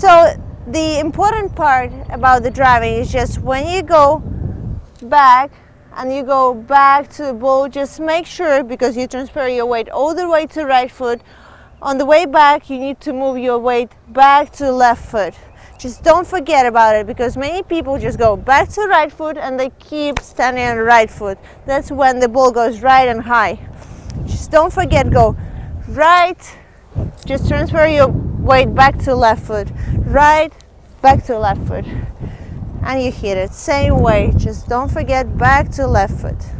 the important part about the driving is just when you go back and you go back to the ball, just make sure because you transfer your weight all the way to right foot. On the way back, you need to move your weight back to left foot. Just don't forget about it because many people just go back to right foot and they keep standing on the right foot. That's when the ball goes right and high. Just don't forget, go right, just transfer your weight back to left foot, right, back to left foot. And you hit it same way, just don't forget back to left foot.